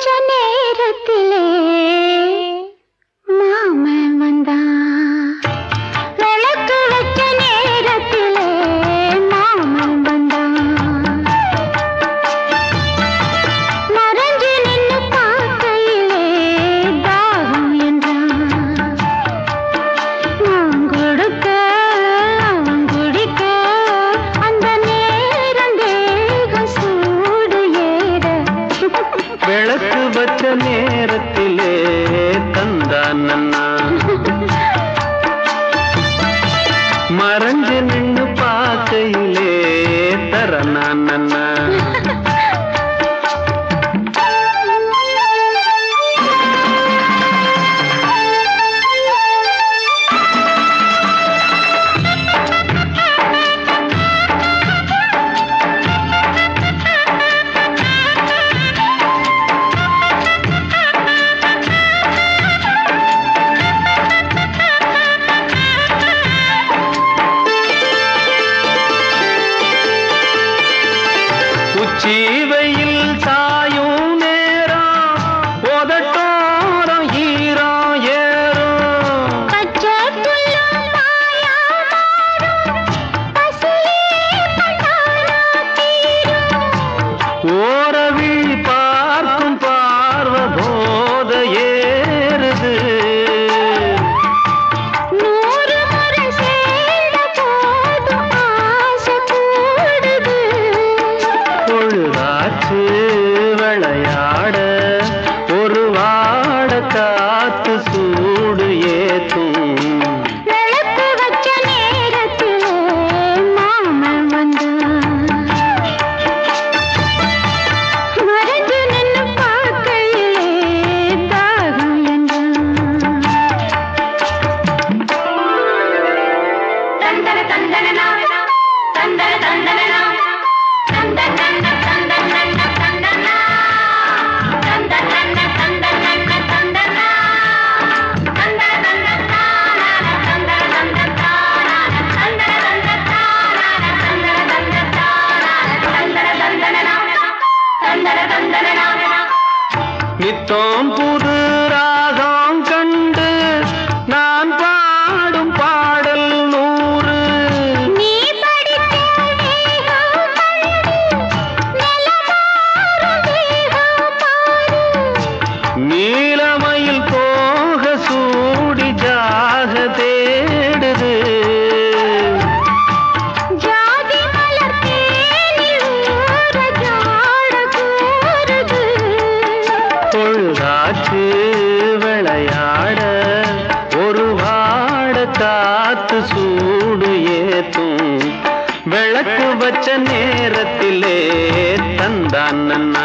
चने रख ले। விளக்கு வச்ச நேரத்திலே தந்தான் நன்னா. மறைஞ்சு நின்று பார்க்கையிலே தரனா நன்னா. ರುಚಿ நித்தோம் ಕಾತ್ ಸೂಡು ಏತು ಬೆಳಕು ವಚನೇರತಿಲೇ ತಂದ ನನ್ನ